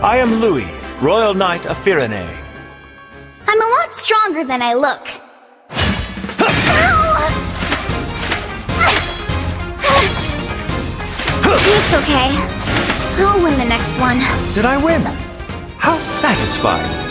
I am Louis, Royal Knight of Firene. I'm a lot stronger than I look. It's okay. I'll win the next one. Did I win? How satisfying.